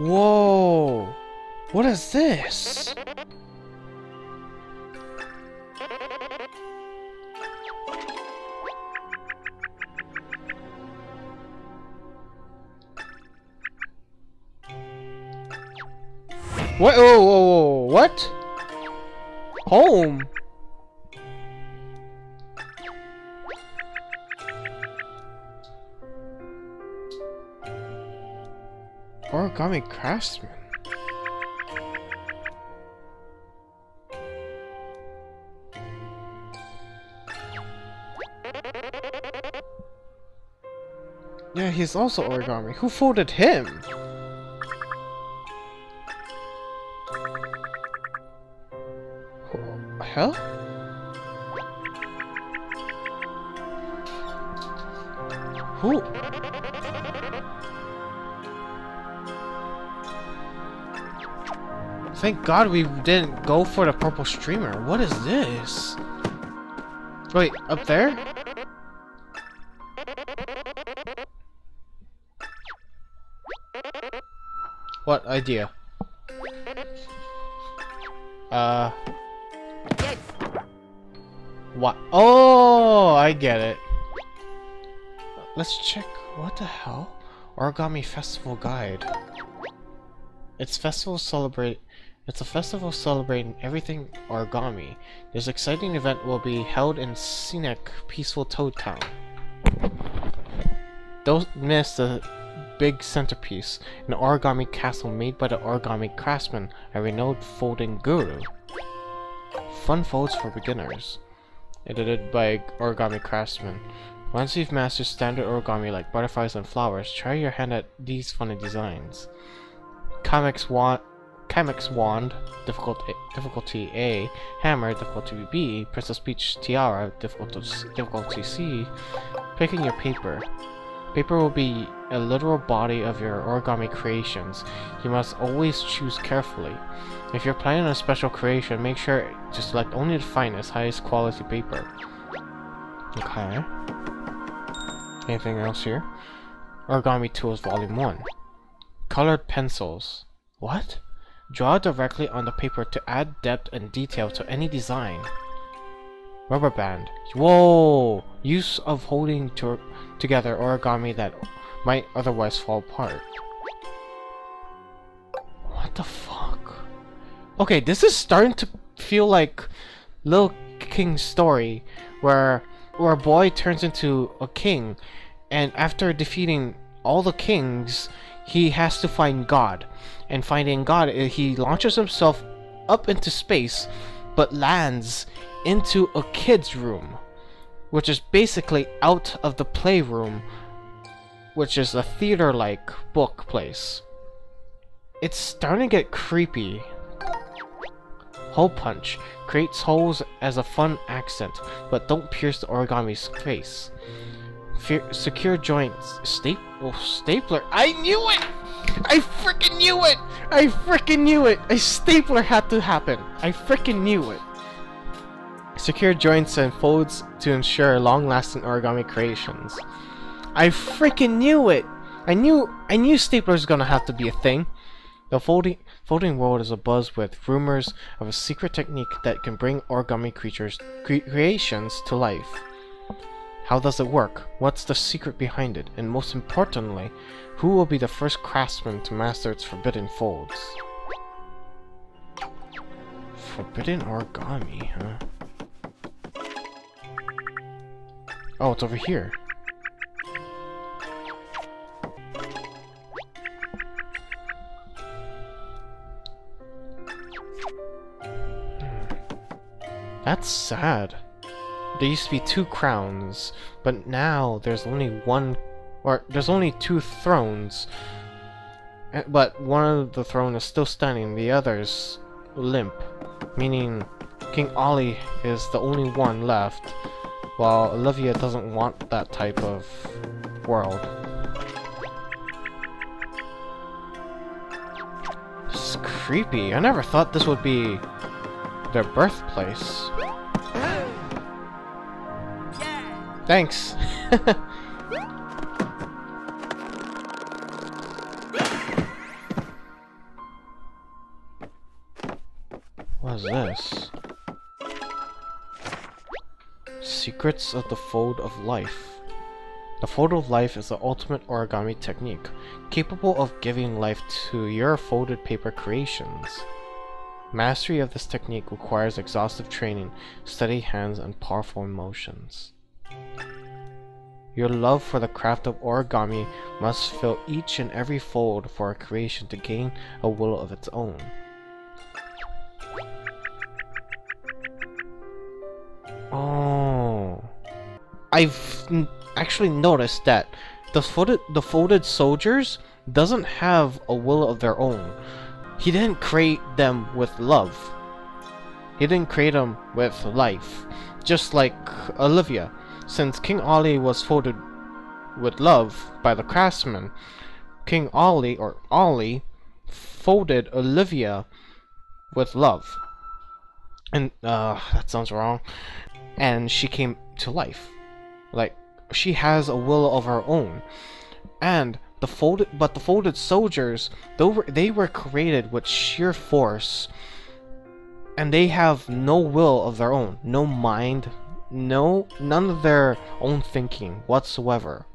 Whoa! What is this? What? Oh, whoa, whoa, whoa, what? Home? Origami craftsman. Yeah, he's also origami. Who folded him? Who- Hell? Who? Thank God we didn't go for the purple streamer. What is this? Wait, up there? What idea? Uh. What? Oh, I get it. Let's check. What the hell? Origami Festival Guide. It's festival celebrate. It's a festival celebrating everything origami. This exciting event will be held in scenic, peaceful Toad Town. Don't miss the big centerpiece, an origami castle made by the origami craftsman, a renowned folding guru. Fun folds for beginners. Edited by Origami Craftsman. Once you've mastered standard origami like butterflies and flowers, try your hand at these funny designs. Kamek's wand, Kamek's wand, difficulty difficulty A, hammer, difficulty B, Princess Peach tiara, difficulty difficulty C. Picking your paper. Paper will be a literal body of your origami creations. You must always choose carefully. If you're planning a special creation, make sure to select only the finest, highest quality paper. Okay. Anything else here? Origami Tools Volume 1. Colored pencils. What? Draw directly on the paper to add depth and detail to any design. Rubber band. Whoa! Use of holding to together origami that might otherwise fall apart. What the fuck? Okay, this is starting to feel like Little King's story, where where a boy turns into a king, and after defeating all the kings, he has to find God. And finding God, uh, he launches himself up into space, but lands into a kid's room, which is basically out of the playroom, which is a theater-like book place. It's starting to get creepy. Hole punch creates holes as a fun accent, but don't pierce the origami's face. Secure joints. Staple stapler. I knew it! I freaking knew it! I freaking knew it! A stapler had to happen. I freaking knew it. Secure joints and folds to ensure long-lasting origami creations. I freaking knew it! I knew I knew staplers gonna have to be a thing. The folding folding world is abuzz with rumors of a secret technique that can bring origami creatures cre creations to life. How does it work? What's the secret behind it? And most importantly, who will be the first craftsman to master its forbidden folds? Forbidden origami, huh? Oh, it's over here. Hmm. That's sad. There used to be two crowns, but now there's only one, or there's only two thrones. Eh, But one of the throne is still standing, the other's limp, meaning King Olly is the only one left, while Olivia doesn't want that type of world. This is creepy. I never thought this would be their birthplace. Thanks. What's this? Secrets of the Fold of Life. The fold of life is the ultimate origami technique, capable of giving life to your folded paper creations. Mastery of this technique requires exhaustive training, steady hands, and powerful emotions. Your love for the craft of origami must fill each and every fold for a creation to gain a will of its own. Oh. I've actually noticed that the folded the folded soldiers doesn't have a will of their own. He didn't create them with love. He didn't create them with life. Just like Olivia, since King Olly was folded with love by the craftsman, King Olly or Olly folded Olivia with love. And uh that sounds wrong. And she came to life. Like she has a will of her own. And the folded but the folded soldiers, they they were created with sheer force. And they have no will of their own, no mind, no none of their own thinking whatsoever.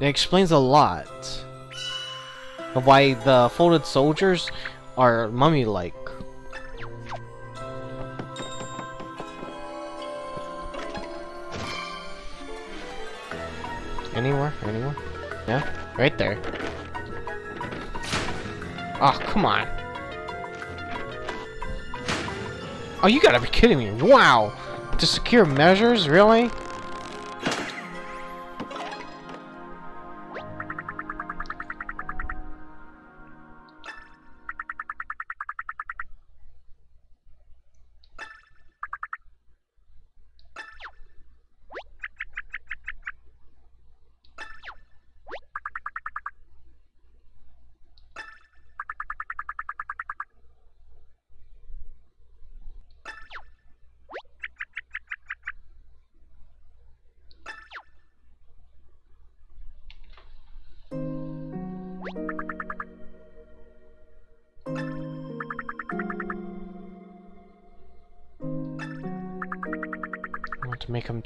It explains a lot of why the folded soldiers are mummy-like. Anywhere? Anywhere? Yeah? Right there. Oh, come on. Oh, you gotta be kidding me. Wow! To secure measures? Really?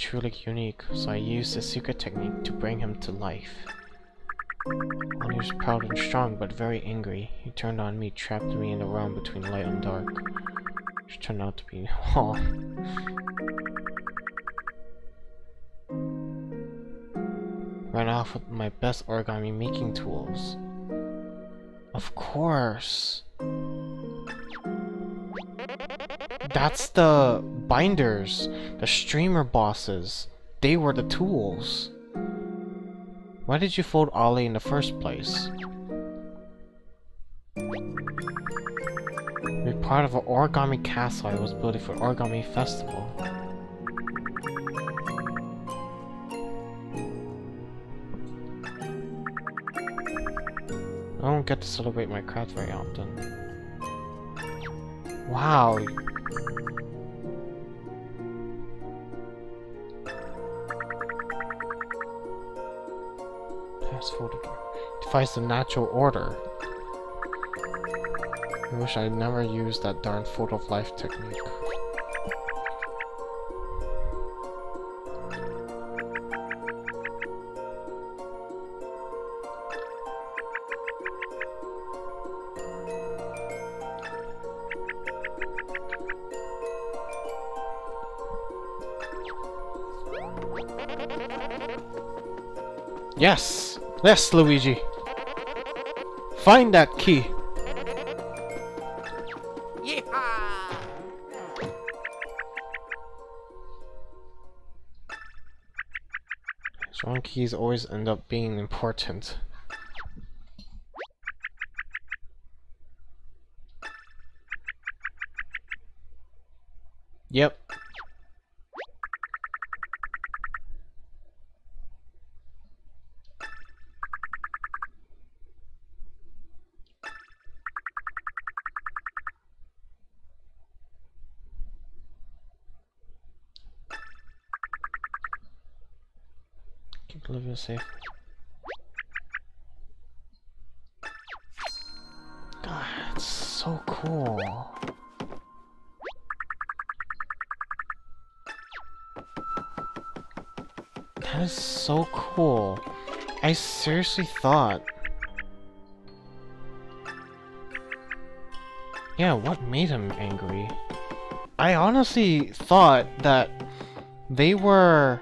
Truly unique, so I used a secret technique to bring him to life. When he was proud and strong, but very angry, he turned on me, trapped me in the realm between light and dark, which turned out to be all. Ran off with my best origami making tools. Of course! That's the binders, the streamer bosses. They were the tools. Why did you fold Olly in the first place? You're part of an origami castle I was building for Origami Festival. I don't get to celebrate my craft very often. Wow, defies the natural order. I wish I'd never used that darn fold of life technique. Yes! Yes, Luigi! Find that key! Yeehaw! Strong keys always end up being important. Olivia safe. God. That's so cool. That is so cool. I seriously thought... Yeah, what made him angry? I honestly thought that they were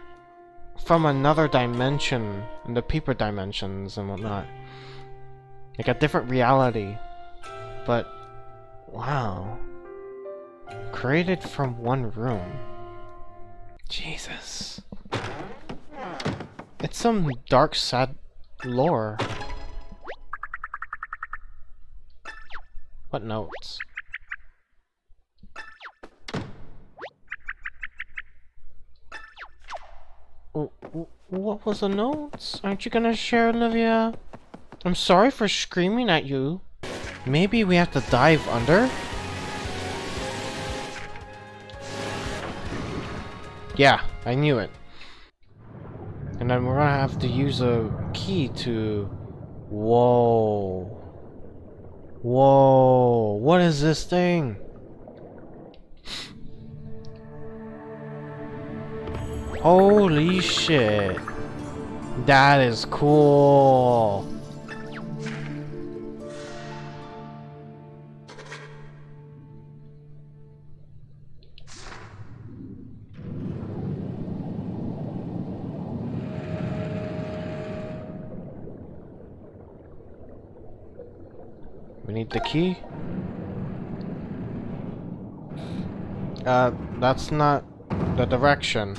from another dimension, in the paper dimensions and whatnot. Like a different reality. But, wow. Created from one room. Jesus. It's some dark, sad lore. What notes? Was the notes? Aren't you gonna share, Olivia? I'm sorry for screaming at you. Maybe we have to dive under? Yeah, I knew it. And then we're gonna have to use a key to... Whoa. Whoa. What is this thing? Holy shit. That is cool. We need the key. Uh, that's not the direction.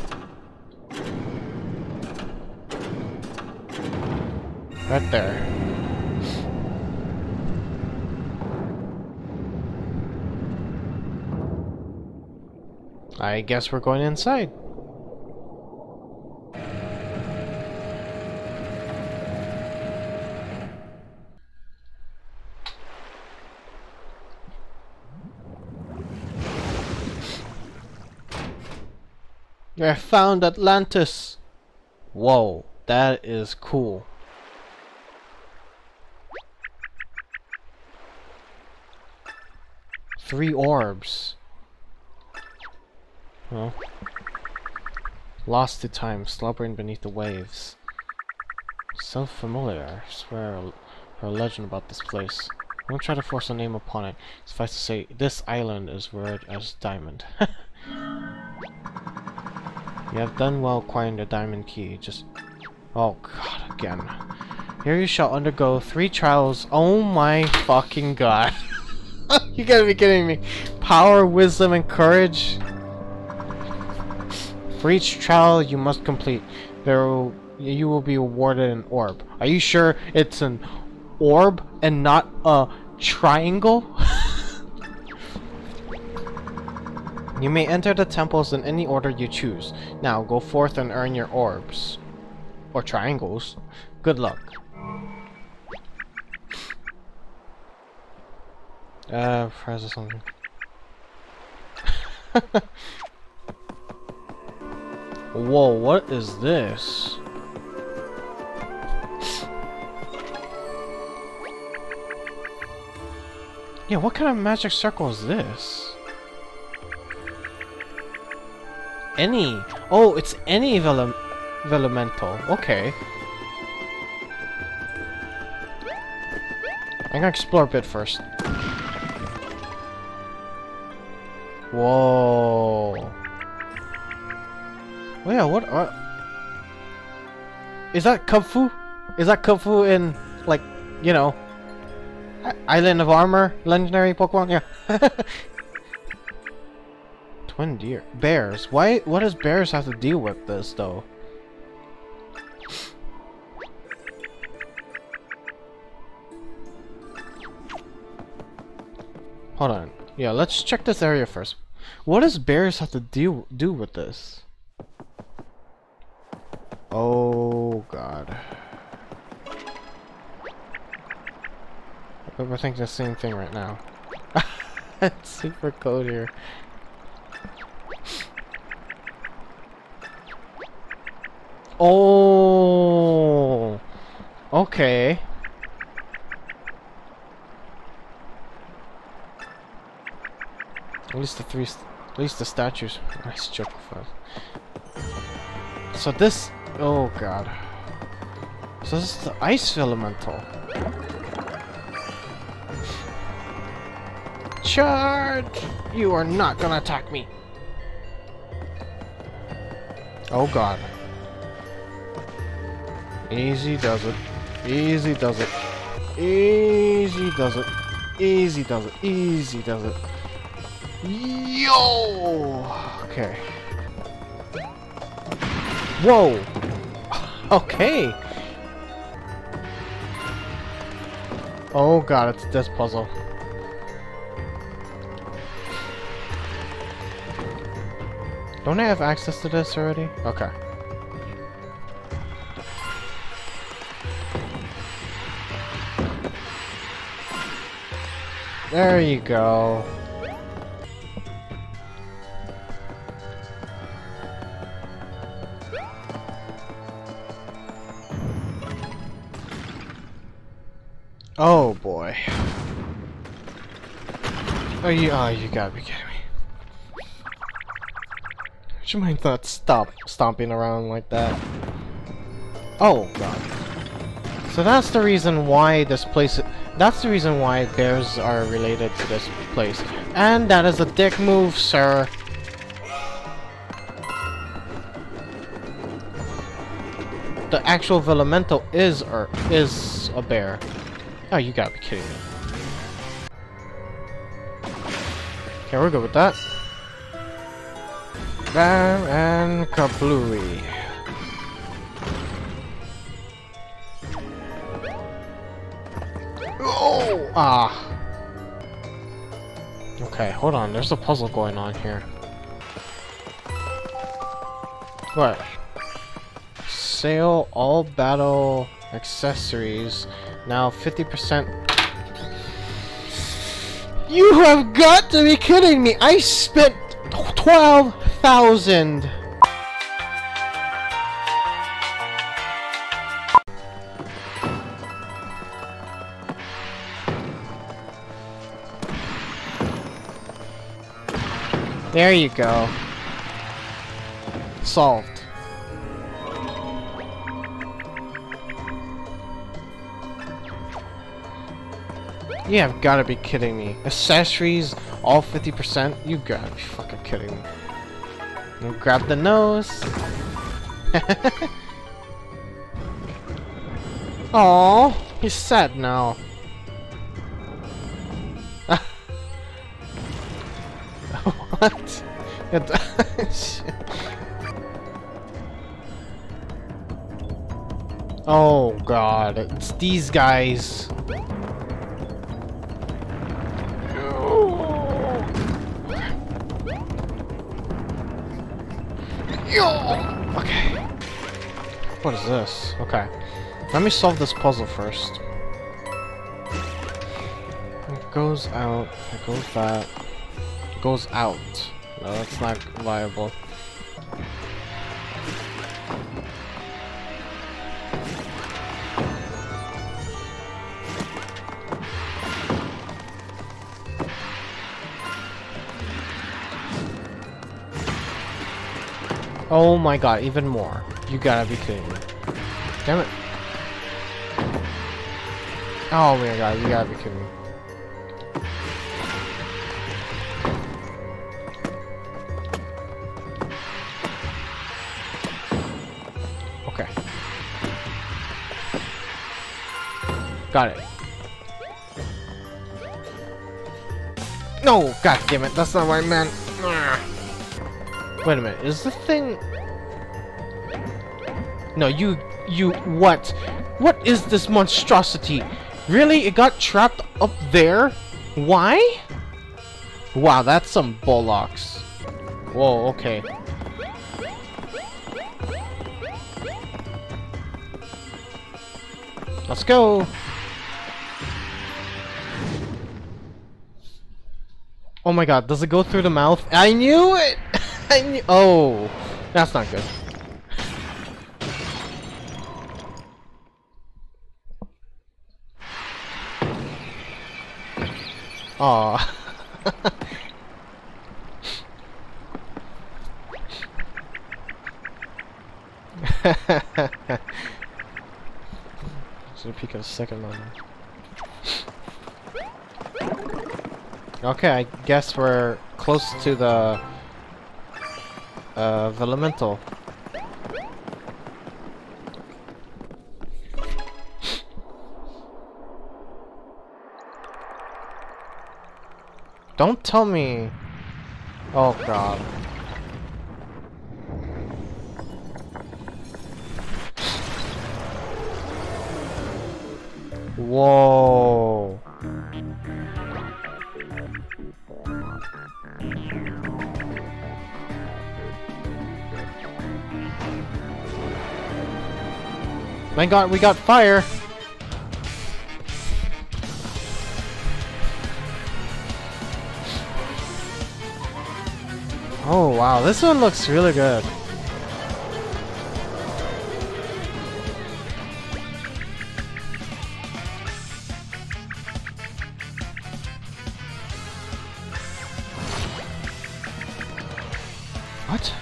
Right there. I guess we're going inside. I found Atlantis! Whoa, that is cool. Three orbs. Well. Lost to time, slobbering beneath the waves. So familiar, I swear a legend about this place. I won't try to force a name upon it. Suffice to say, this island is word as diamond. you have done well acquiring the diamond key. Just... Oh god, again. Here you shall undergo three trials. Oh my fucking god. you gotta be kidding me. Power, wisdom, and courage. For each trial you must complete, there will, you will be awarded an orb. Are you sure it's an orb and not a triangle? you may enter the temples in any order you choose. Now go forth and earn your orbs. Or triangles. Good luck. Uh, press or something. Whoa, what is this? Yeah, what kind of magic circle is this? Any. Oh, it's any vele Vellumental. Okay. I'm gonna explore a bit first. Whoa. Oh yeah, what are... Is that Kung Fu? Is that Kung Fu in, like, you know... Island of Armor? Legendary Pokemon? Yeah. Twin deer. Bears. Why, what does bears have to deal with this, though? Hold on. Yeah, let's check this area first. What does bears have to deal do with this? Oh god. We're thinking the same thing right now. it's super cold here. Oh, okay. At least the three, at least the statues. Nice for So this, oh god. So this is the ice elemental. Charge! You are not gonna attack me. Oh god. Easy does it. Easy does it. Easy does it. Easy does it. Easy does it. Yo! Okay. Whoa! Okay! Oh god, it's this puzzle. Don't I have access to this already? Okay. There you go. Oh you oh you gotta be kidding me. Would you mind not stop stomping around like that? Oh god. So that's the reason why this place that's the reason why bears are related to this place. And that is a dick move, sir. The actual Vellumental is or is a bear. Oh, you gotta be kidding me. Okay, we're good with that. Bam and kablooey. Oh! Ah. Okay, hold on. There's a puzzle going on here. What? Sale all battle accessories. Now 50%. You have got to be kidding me! I spent 12,000! There you go. Solved. You have gotta be kidding me. Accessories, all 50%? You gotta be fucking kidding me. We'll grab the nose. Oh, he's sad now. what? oh god, it's these guys. Okay. What is this? Okay. Let me solve this puzzle first. It goes out, it goes that goes out. No, that's not viable. Oh my god, even more. You gotta be kidding me. Damn it. Oh my god, you gotta be kidding me. Okay. Got it. No! God damn it, that's not what I meant. Ah. Wait a minute, is the thing... No, you... You... What? What is this monstrosity? Really? It got trapped up there? Why? Wow, that's some bollocks. Whoa, okay. Let's go! Oh my god, does it go through the mouth? I knew it! I knew oh, that's not good. Aw. Should peek a second one. Okay, I guess we're close to the uh, the elemental. Don't tell me. Oh god. Whoa. My god, we got fire! Oh wow, this one looks really good. What?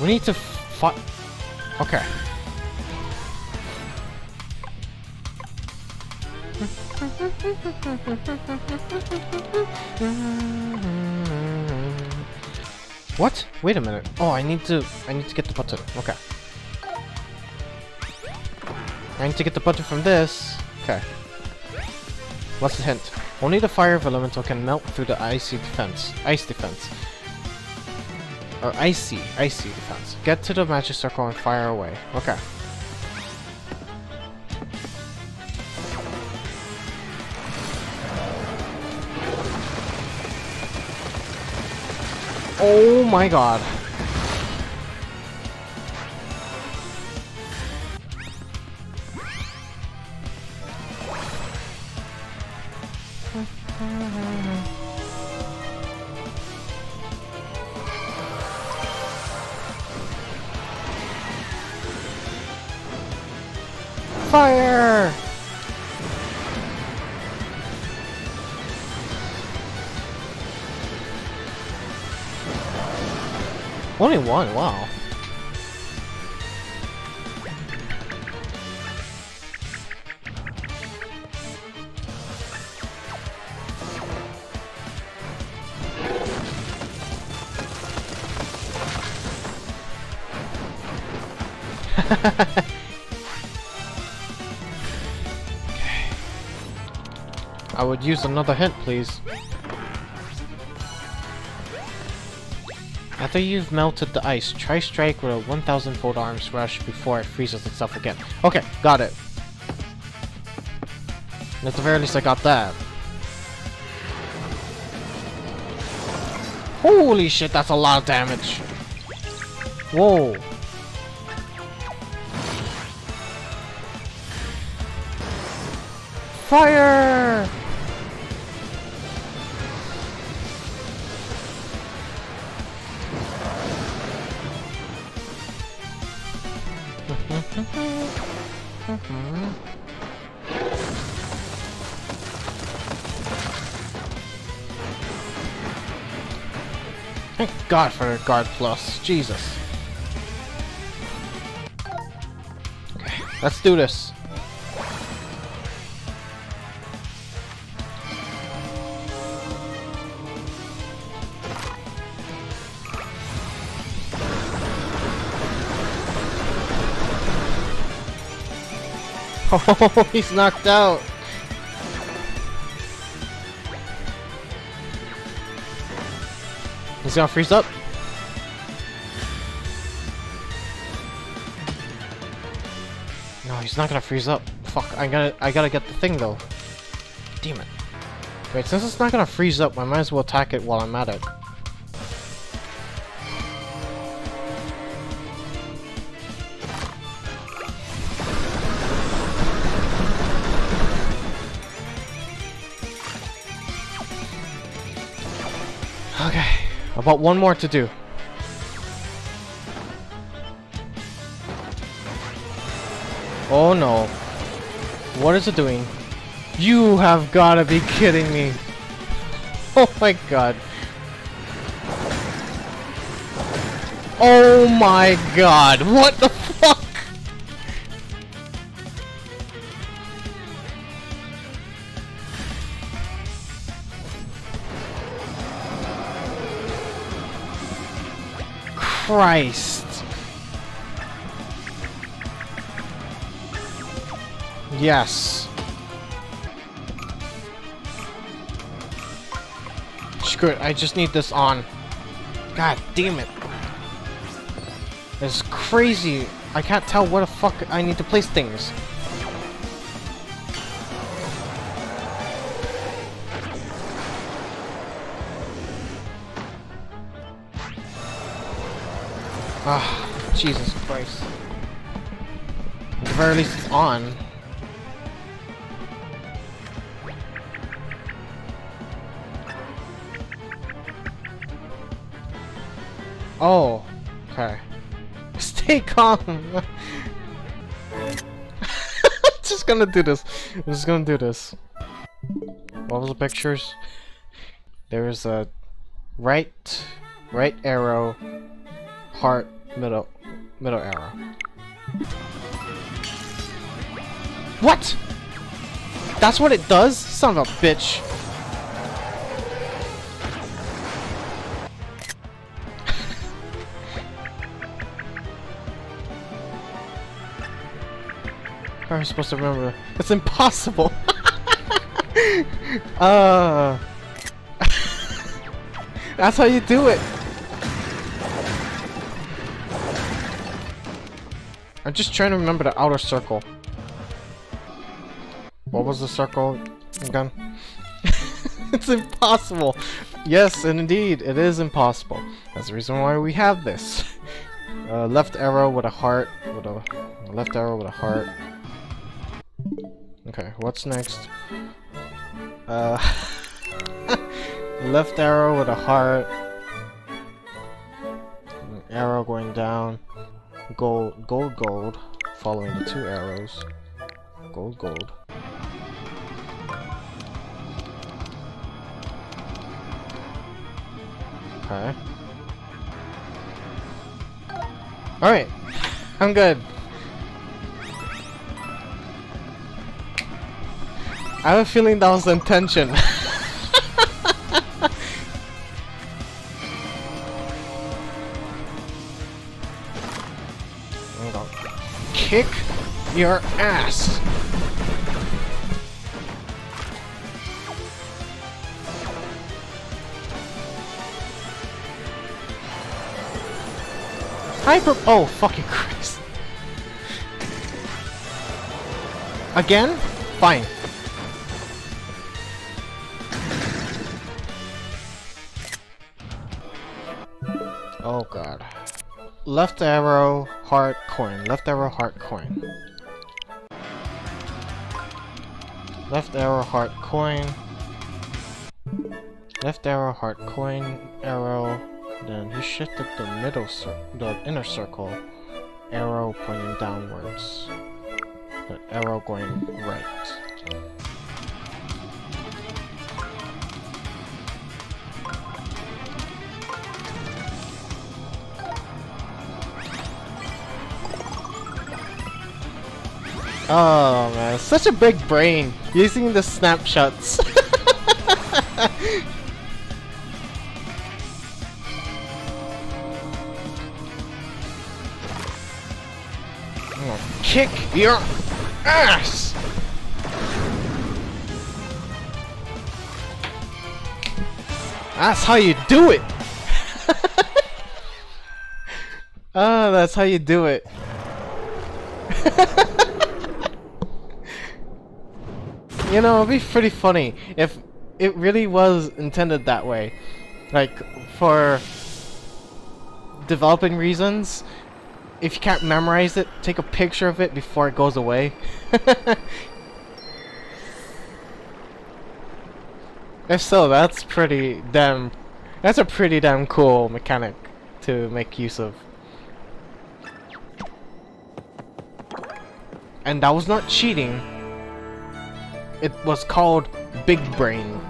We need to fight. Okay. What? Wait a minute. Oh, I need to I need to get the button. Okay. I need to get the button from this. Okay. What's the hint? Only the fire of elemental can melt through the icy defense. Ice defense. Oh, or icy, icy defense. Get to the magic circle and fire away. Okay. Oh my god. 21, wow. okay. I would use another hint, please. After you've melted the ice, try strike with a 1000 fold arms rush before it freezes itself again. Okay, got it. At the very least I got that. Holy shit, that's a lot of damage. Whoa. Fire! God for Guard Plus. Jesus. Okay, let's do this. Oh, he's knocked out. He's gonna freeze up. No, he's not gonna freeze up. Fuck, I gotta, I gotta get the thing though. Damn it. Wait, since it's not gonna freeze up, I might as well attack it while I'm at it. About one more to do. Oh no. What is it doing? You have gotta be kidding me. Oh my god. Oh my god, what the Christ. Yes. Screw it, I just need this on. God damn it. It's crazy. I can't tell where the fuck I need to place things. Ah, Jesus Christ. At the very least it's on. Oh, okay. Stay calm. just gonna do this. I'm just gonna do this. What was the pictures? There's a right, right arrow, heart, middle, middle arrow. What? That's what it does? Son of a bitch. How am I supposed to remember? It's impossible! uh... That's how you do it! I'm just trying to remember the outer circle. What was the circle again? it's impossible! Yes, and indeed, it is impossible. That's the reason why we have this. Uh, left arrow with a heart, with a left arrow with a heart. Okay, what's next? Uh, left arrow with a heart. Arrow going down. Gold, gold, gold. Following the two arrows. Gold, gold. Okay. Alright. I'm good. I have a feeling that was intention. Kick your ass! Hyper- oh, fucking Christ. Again? Fine. Oh god. Left arrow, heart, coin. Left arrow, heart, coin. Left arrow, heart, coin. Left arrow, heart, coin, arrow. Then he shifted the middle the inner circle. Arrow pointing downwards. Arrow going right. Oh man, such a big brain using the snapshots. kick your ass! That's how you do it! Oh, that's how you do it. You know, it'd be pretty funny if it really was intended that way. Like, for developing reasons, if you can't memorize it, take a picture of it before it goes away. if so, that's pretty damn... That's a pretty damn cool mechanic to make use of. And that was not cheating. It was called Big Brain.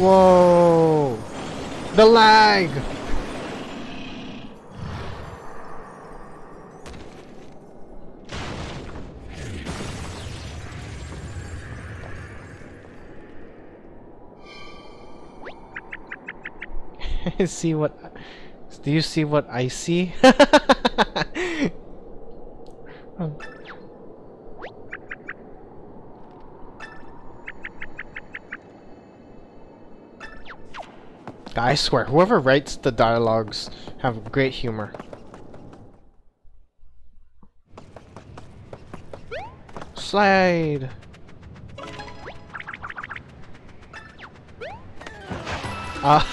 Whoa! The lag! see what do you see what I see? I swear, whoever writes the dialogues have great humor. Slide! Ah.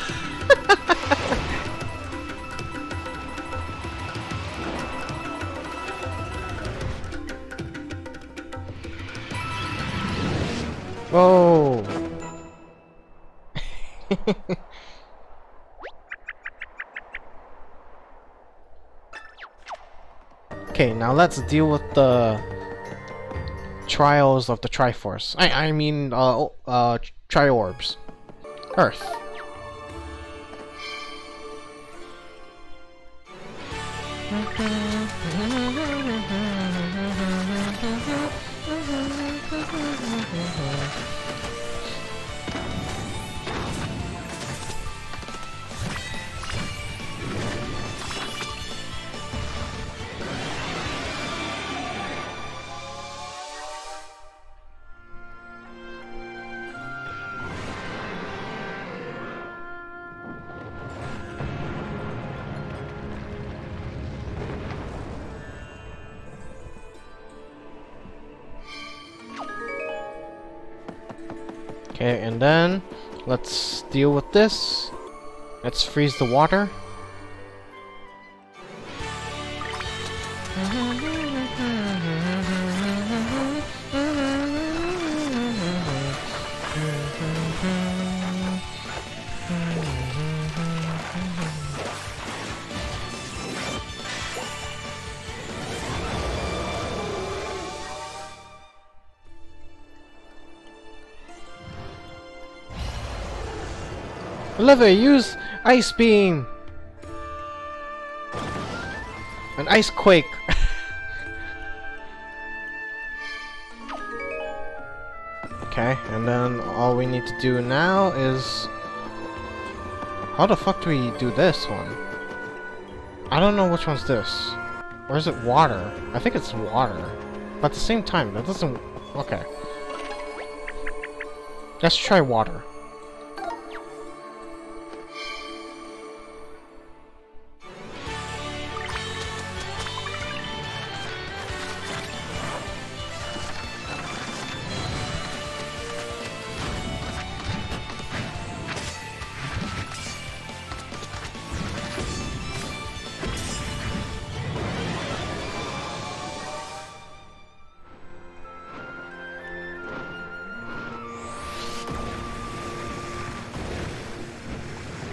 Whoa! okay, now let's deal with the trials of the Triforce. I I mean, uh, uh, Triorbs. Earth. This. Let's freeze the water. Olivia, use Ice Beam! An Ice Quake! okay, and then all we need to do now is... How the fuck do we do this one? I don't know which one's this. Or is it water? I think it's water. But at the same time, that doesn't... Okay. Let's try water.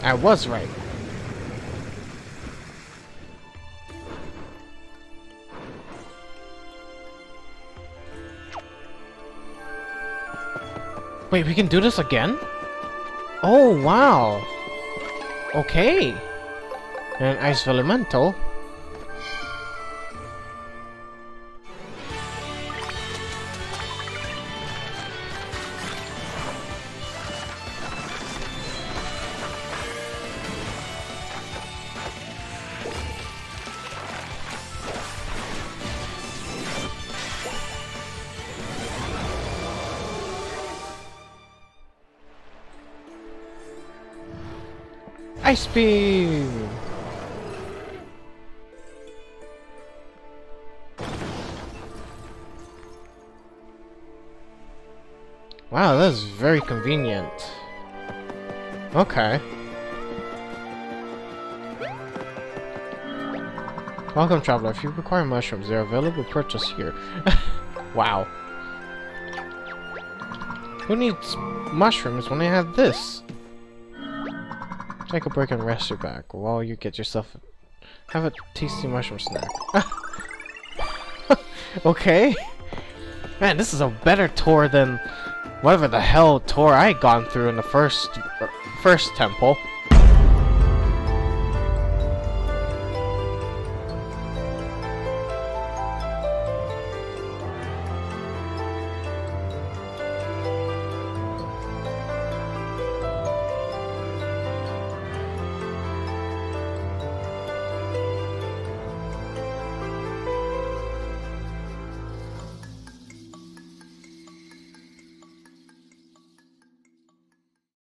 I was right. Wait, we can do this again? Oh, wow. Okay. An Ice Elemental. Wow, that's very convenient. Okay. Welcome, traveler. If you require mushrooms, they're available to purchase here. wow. Who needs mushrooms when they have this? Take a break and rest your back while you get yourself... Have a tasty mushroom snack. okay. Man, this is a better tour than whatever the hell tour I had gone through in the first uh, first temple.